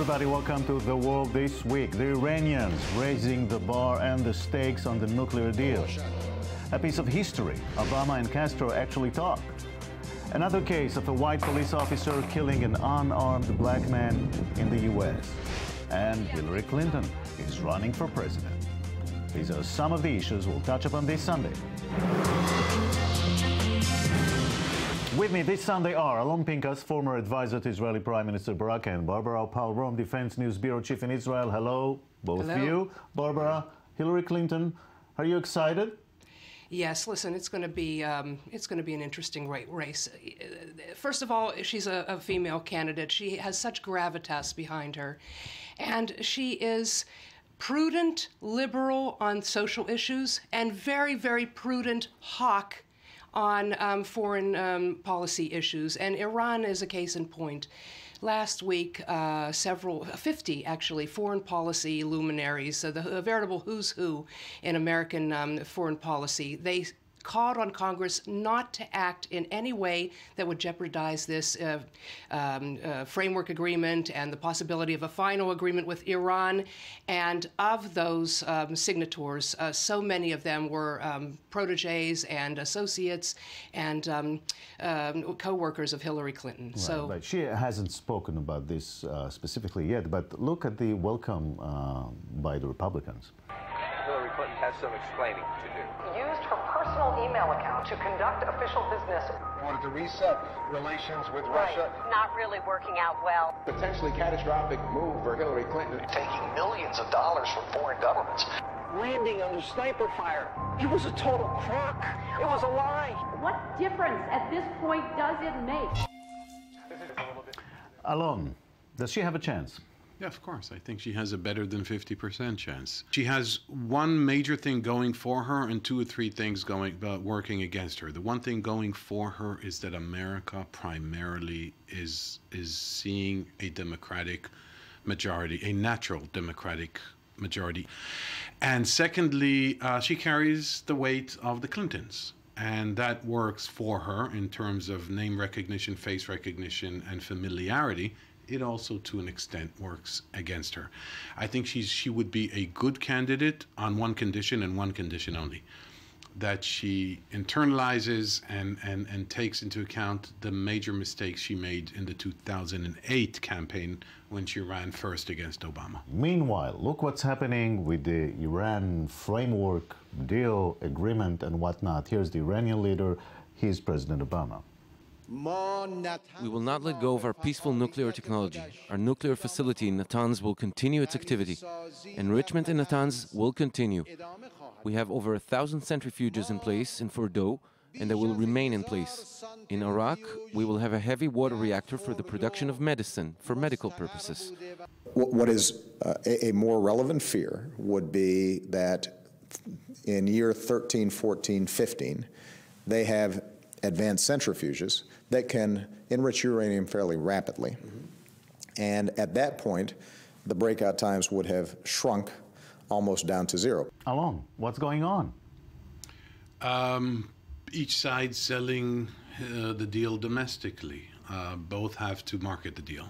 everybody, welcome to The World This Week. The Iranians raising the bar and the stakes on the nuclear deal. A piece of history. Obama and Castro actually talk. Another case of a white police officer killing an unarmed black man in the U.S. And Hillary Clinton is running for president. These are some of the issues we'll touch upon this Sunday. With me this Sunday are Alon Pinkas, former advisor to Israeli Prime Minister Barak, and Barbara Opall-Rome, Defense News Bureau Chief in Israel. Hello, both Hello. of you. Barbara, Hillary Clinton, are you excited? Yes, listen, it's going to be um, it's going to be an interesting race. First of all, she's a, a female candidate. She has such gravitas behind her, and she is prudent, liberal on social issues, and very, very prudent hawk on um, foreign um, policy issues. And Iran is a case in point. Last week, uh, several, 50 actually, foreign policy luminaries, so the veritable who's who in American um, foreign policy, they called on Congress not to act in any way that would jeopardize this uh, um, uh, framework agreement and the possibility of a final agreement with Iran. And of those um, signatories, uh, so many of them were um, proteges and associates and um, um, co workers of Hillary Clinton. so Right. She hasn't spoken about this uh, specifically yet, but look at the welcome uh, by the Republicans. Hillary Clinton has some explaining to do. used her personal email account to conduct official business. wanted to reset relations with Russia. not really working out well. potentially catastrophic move for Hillary Clinton. taking millions of dollars from foreign governments. landing under sniper fire. It was a total crock. It was a lie. What difference at this point does it make? Alon, does she have a chance? Yeah, of course. I think she has a better than 50% chance. She has one major thing going for her and two or three things going uh, working against her. The one thing going for her is that America primarily is is seeing a democratic majority, a natural democratic majority. And secondly, uh, she carries the weight of the Clintons. And that works for her in terms of name recognition, face recognition, and familiarity it also to an extent works against her. I think she's she would be a good candidate on one condition and one condition only. That she internalizes and, and, and takes into account the major mistakes she made in the 2008 campaign when she ran first against Obama. Meanwhile, look what's happening with the Iran framework deal, agreement, and whatnot. Here's the Iranian leader, he's President Obama. We will not let go of our peaceful nuclear technology. Our nuclear facility in Natanz will continue its activity. Enrichment in Natanz will continue. We have over a thousand centrifuges in place in Fordo, and they will remain in place. In Arak, we will have a heavy water reactor for the production of medicine for medical purposes. What is uh, a more relevant fear would be that in year 13, 14, 15, they have advanced centrifuges that can enrich uranium fairly rapidly. And at that point, the breakout times would have shrunk almost down to zero. Alon, what's going on? Um, each side selling uh, the deal domestically. Uh, both have to market the deal.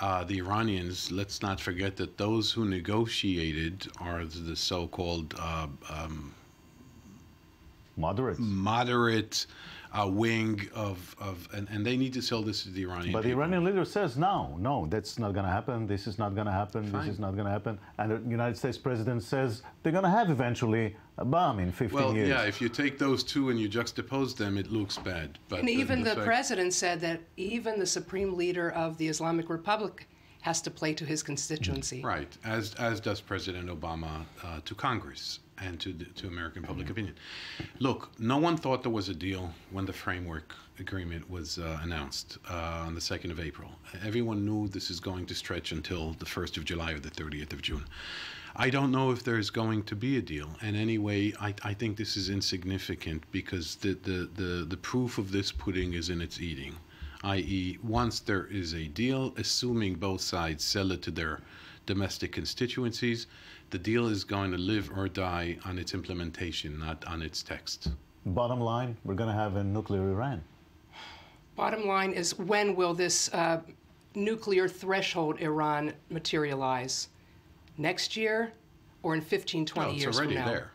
Uh, the Iranians, let's not forget that those who negotiated are the so called uh, um, Moderates. moderate uh, wing of, of and, and they need to sell this to the Iranian But the people. Iranian leader says, no, no, that's not going to happen. This is not going to happen. Fine. This is not going to happen. And the United States president says they're going to have eventually a bomb in 15 well, years. yeah, if you take those two and you juxtapose them, it looks bad. But And even the, fact- president said that even the supreme leader of the Islamic Republic has to play to his constituency. Right, as as does President Obama uh, to Congress and to to American public opinion. Look, no one thought there was a deal when the framework agreement was uh, announced uh, on the second of April. Everyone knew this is going to stretch until the first of July or the thirtieth of June. I don't know if there's going to be a deal. And anyway, I, I think this is insignificant because the, the, the, the proof of this pudding is in its eating i.e., once there is a deal, assuming both sides sell it to their domestic constituencies, the deal is going to live or die on its implementation, not on its text. Bottom line, we're going to have a nuclear Iran. Bottom line is when will this uh, nuclear threshold Iran materialize? Next year or in 15, 20 no, it's years already from now? there.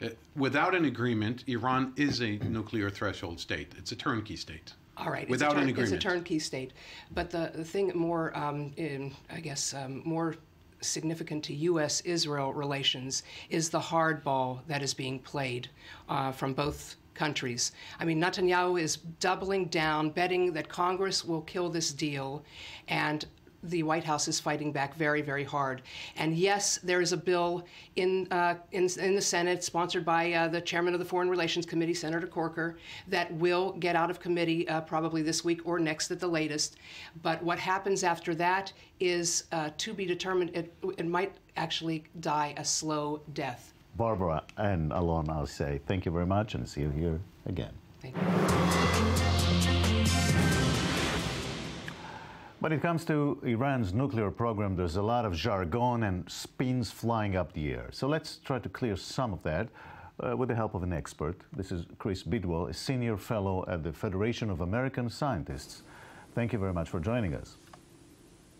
Uh, Without an agreement, Iran is a nuclear threshold state. It's a turnkey state. All right. Without it's an agreement. It's a turnkey state. But the, the thing more, um, in, I guess, um, more significant to U.S. Israel relations is the hardball that is being played uh, from both countries. I mean, Netanyahu is doubling down, betting that Congress will kill this deal, and the White House is fighting back very, very hard. And yes, there is a bill in uh, in, in, the Senate, sponsored by uh, the chairman of the Foreign Relations Committee, Senator Corker, that will get out of committee uh, probably this week or next at the latest. But what happens after that is uh, to be determined. It, it might actually die a slow death. Barbara and Alon, I'll say thank you very much and see you here again. Thank you. When it comes to Iran's nuclear program, there's a lot of jargon and spins flying up the air. So let's try to clear some of that uh, with the help of an expert. This is Chris Bidwell, a senior fellow at the Federation of American Scientists. Thank you very much for joining us.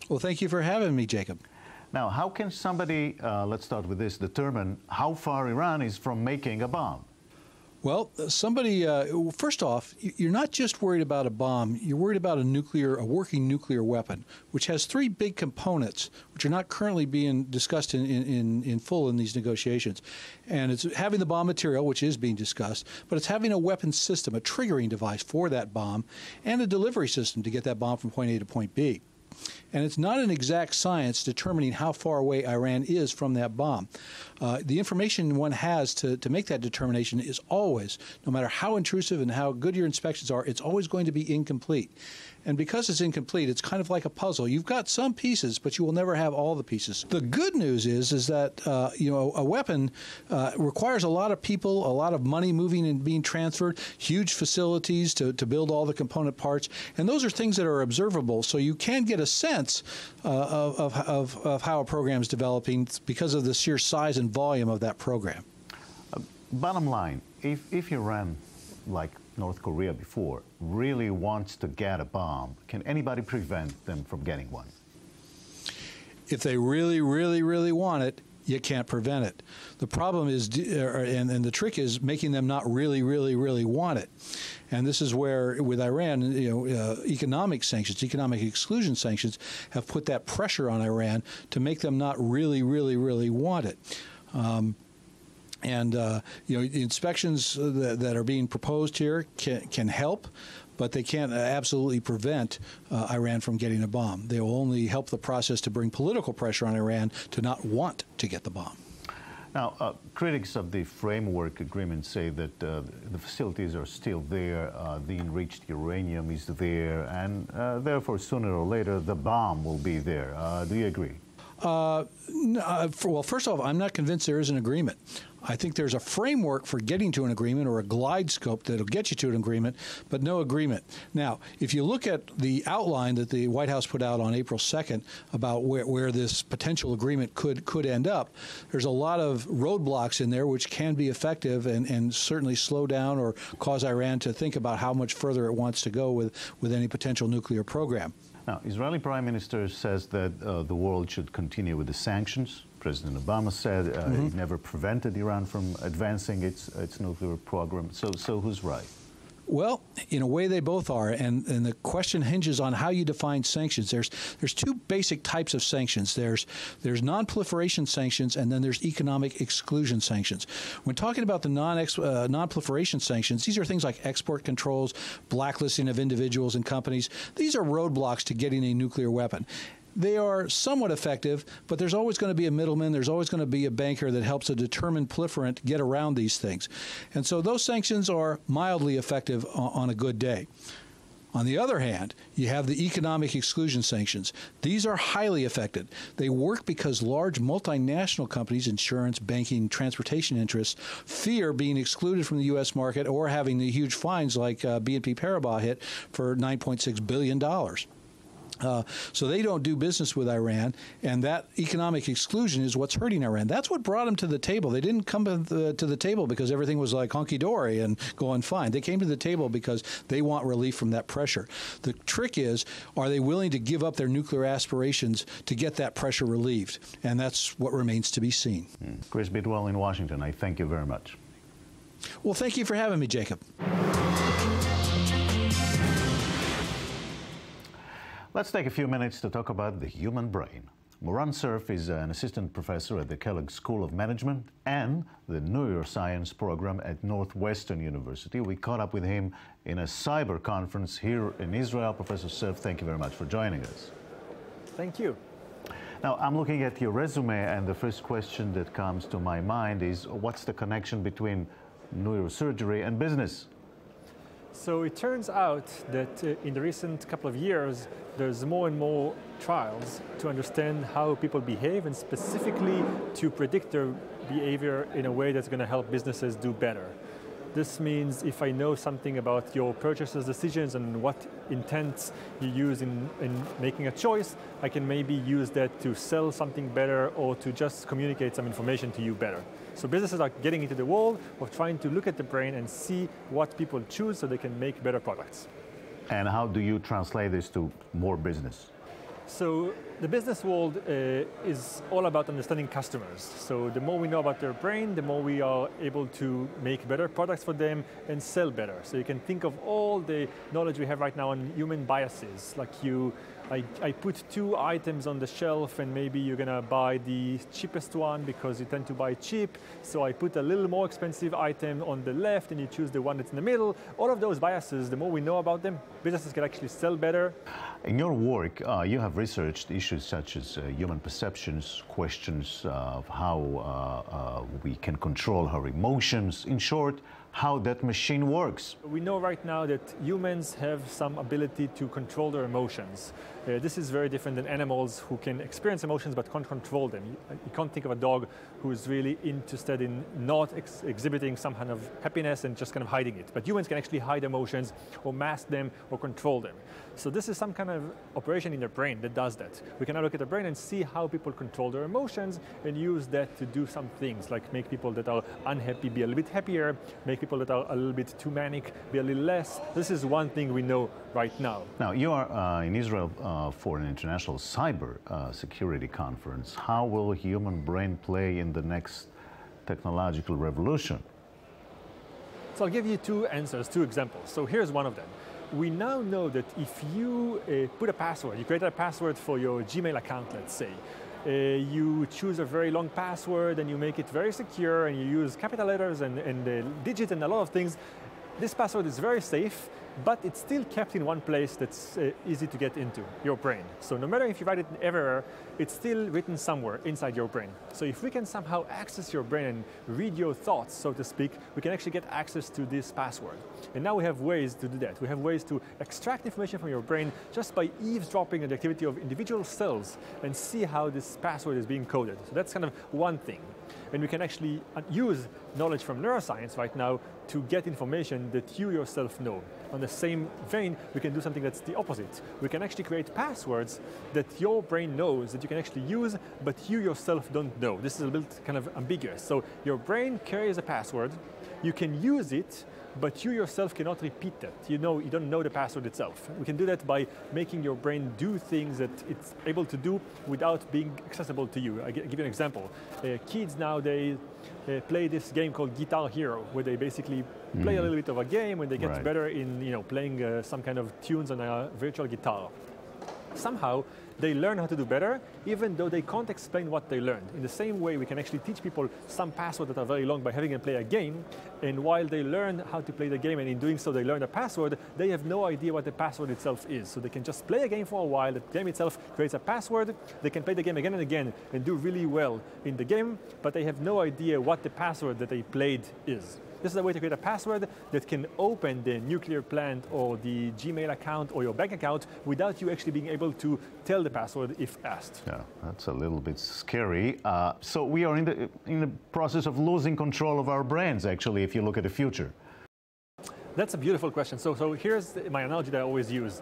Well, thank you for having me, Jacob. Now, how can somebody, uh, let's start with this, determine how far Iran is from making a bomb? Well, somebody, uh, first off, you're not just worried about a bomb, you're worried about a nuclear, a working nuclear weapon, which has three big components, which are not currently being discussed in, in, in full in these negotiations. And it's having the bomb material, which is being discussed, but it's having a weapon system, a triggering device for that bomb, and a delivery system to get that bomb from point A to point B. And it's not an exact science determining how far away Iran is from that bomb. Uh, the information one has to, to make that determination is always, no matter how intrusive and how good your inspections are, it's always going to be incomplete. And because it's incomplete, it's kind of like a puzzle. You've got some pieces, but you will never have all the pieces. The good news is, is that uh, you know a weapon uh, requires a lot of people, a lot of money moving and being transferred, huge facilities to, to build all the component parts, and those are things that are observable. So you can get a sense uh, of, of, of how a program is developing because of the sheer size and volume of that program. Uh, bottom line, if if Iran like North Korea before, really wants to get a bomb, can anybody prevent them from getting one? If they really, really, really want it, you can't prevent it. The problem is, and, and the trick is making them not really, really, really want it. And this is where, with Iran, you know, uh, economic sanctions, economic exclusion sanctions, have put that pressure on Iran to make them not really, really, really want it. Um, and uh, you know, the inspections that, that, are being proposed here can, can help, but they can't absolutely prevent uh, Iran from getting a bomb. They will only help the process to bring political pressure on Iran to not want to get the bomb. Now, uh, critics of the framework agreement say that uh, the facilities are still there, uh, the enriched uranium is there, and uh, therefore, sooner or later, the bomb will be there. Uh, do you agree? Uh, for, well, first off, I'm not convinced there is an agreement. I think there's a framework for getting to an agreement or a glide slope that'll get you to an agreement, but no agreement. Now, if you look at the outline that the White House put out on April 2nd about where, where this potential agreement could could end up, there's a lot of roadblocks in there which can be effective and, and certainly slow down or cause Iran to think about how much further it wants to go with, with any potential nuclear program. Now, Israeli Prime Minister says that uh, the world should continue with the sanctions President Obama said uh, mm-hmm. he never prevented Iran from advancing its its nuclear program. So, so who's right? Well, in a way, they both are, and, and the question hinges on how you define sanctions. There's there's two basic types of sanctions. There's there's non-proliferation sanctions, and then there's economic exclusion sanctions. When talking about the non uh, non-proliferation sanctions, these are things like export controls, blacklisting of individuals and companies. These are roadblocks to getting a nuclear weapon they are somewhat effective, but there's always going to be a middleman. There's always going to be a banker that helps a determined proliferant get around these things. And so those sanctions are mildly effective on a good day. On the other hand, you have the economic exclusion sanctions. These are highly effective. They work because large multinational companies, insurance, banking, transportation interests, fear being excluded from the U.S. market or having the huge fines like uh, BNP Paribas hit for $9.6 billion. Uh, so they don't do business with Iran, and that economic exclusion is what's hurting Iran. That's what brought them to the table. They didn't come to the, to the table because everything was like honky dory and going fine. They came to the table because they want relief from that pressure. The trick is, are they willing to give up their nuclear aspirations to get that pressure relieved? And that's what remains to be seen. Mm. Chris Bidwell in Washington, I thank you very much. Well, thank you for having me, Jacob. Let's take a few minutes to talk about the human brain. Moran Cerf is an assistant professor at the Kellogg School of Management and the Neuroscience program at Northwestern University. We caught up with him in a cyber conference here in Israel. Professor Cerf, thank you very much for joining us. Thank you. Now, I'm looking at your resume, and the first question that comes to my mind is what's the connection between neurosurgery and business? So it turns out that uh, in the recent couple of years, there's more and more trials to understand how people behave and specifically to predict their behavior in a way that's going to help businesses do better. This means if I know something about your purchases decisions and what intents you use in, in making a choice, I can maybe use that to sell something better or to just communicate some information to you better. So businesses are getting into the world of trying to look at the brain and see what people choose so they can make better products. And how do you translate this to more business? So the business world uh, is all about understanding customers. So the more we know about their brain, the more we are able to make better products for them and sell better. So you can think of all the knowledge we have right now on human biases, like you I, I, put two items on the shelf and maybe you're gonna buy the cheapest one because you tend to buy cheap. So I put a little more expensive item on the left and you choose the one that's in the middle. All of those biases, the more we know about them, businesses can actually sell better. In your work, uh, you have researched issues such as uh, human perceptions, questions of how uh, uh we can control our emotions. In short, how that machine works. We know right now that humans have some ability to control their emotions. Uh, this is very different than animals who can experience emotions but can't control them. You, you can't think of a dog who is really interested in not ex exhibiting some kind of happiness and just kind of hiding it. But humans can actually hide emotions or mask them or control them. So this is some kind of operation in the brain that does that. We can now look at the brain and see how people control their emotions and use that to do some things, like make people that are unhappy be a little bit happier, make people that are a little bit too manic be a little less. This is one thing we know right now. Now, you are uh, in Israel uh, for an international cyber uh, security conference. How will human brain play in the next technological revolution? So I'll give you two answers, two examples. So here's one of them we now know that if you uh, put a password, you create a password for your Gmail account, let's say, uh, you choose a very long password and you make it very secure and you use capital letters and, and uh, digits and a lot of things, this password is very safe but it's still kept in one place that's uh, easy to get into, your brain. So no matter if you write it everywhere, it's still written somewhere inside your brain. So if we can somehow access your brain and read your thoughts, so to speak, we can actually get access to this password. And now we have ways to do that. We have ways to extract information from your brain just by eavesdropping on the activity of individual cells and see how this password is being coded. So that's kind of one thing. And we can actually uh, use knowledge from neuroscience right now to get information that you yourself know. On the same vein, we can do something that's the opposite. We can actually create passwords that your brain knows that you can actually use, but you yourself don't know. This is a bit kind of ambiguous. So your brain carries a password, you can use it, but you yourself cannot repeat that. You know, you don't know the password itself. We can do that by making your brain do things that it's able to do without being accessible to you. I give you an example. Uh, kids nowadays uh, play this game called Guitar Hero, where they basically mm. play a mm-hmm. little bit of a game and they get right. better in you know playing uh, some kind of tunes on a virtual guitar. Somehow they learn how to do better, even though they can't explain what they learned. In the same way, we can actually teach people some passwords that are very long by having them play a game, and while they learn how to play the game, and in doing so they learn a password, they have no idea what the password itself is. So they can just play a game for a while, the game itself creates a password, they can play the game again and again and do really well in the game, but they have no idea what the password that they played is. This is a way to create a password that can open the nuclear plant or the Gmail account or your bank account without you actually being able to tell the password if asked. Yeah, that's a little bit scary. Uh, so we are in the, in the process of losing control of our brains, actually, if you look at the future. That's a beautiful question. So, so here's my analogy that I always use.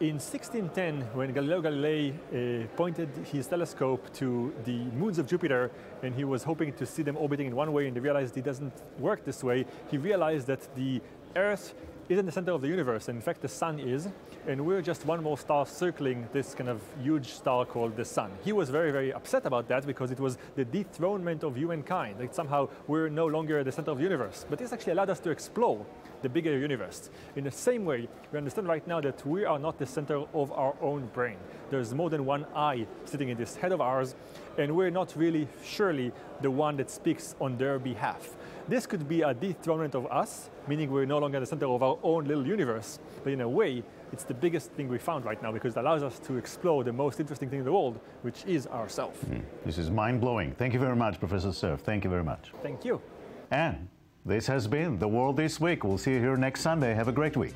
In 1610, when Galileo Galilei uh, pointed his telescope to the moons of Jupiter and he was hoping to see them orbiting in one way and he realized it doesn't work this way, he realized that the Earth isn't the center of the universe. In fact, the sun is, and we're just one more star circling this kind of huge star called the sun. He was very, very upset about that because it was the dethronement of humankind. That somehow we're no longer the center of the universe. But this actually allowed us to explore the bigger universe. In the same way, we understand right now that we are not the center of our own brain. There's more than one eye sitting in this head of ours, and we're not really surely the one that speaks on their behalf. This could be a dethronement of us, meaning we're no longer the center of our own little universe. But in a way, it's the biggest thing we found right now because it allows us to explore the most interesting thing in the world, which is ourself. Mm. This is mind blowing. Thank you very much, Professor Cerf. Thank you very much. Thank you. And this has been The World This Week. We'll see you here next Sunday. Have a great week.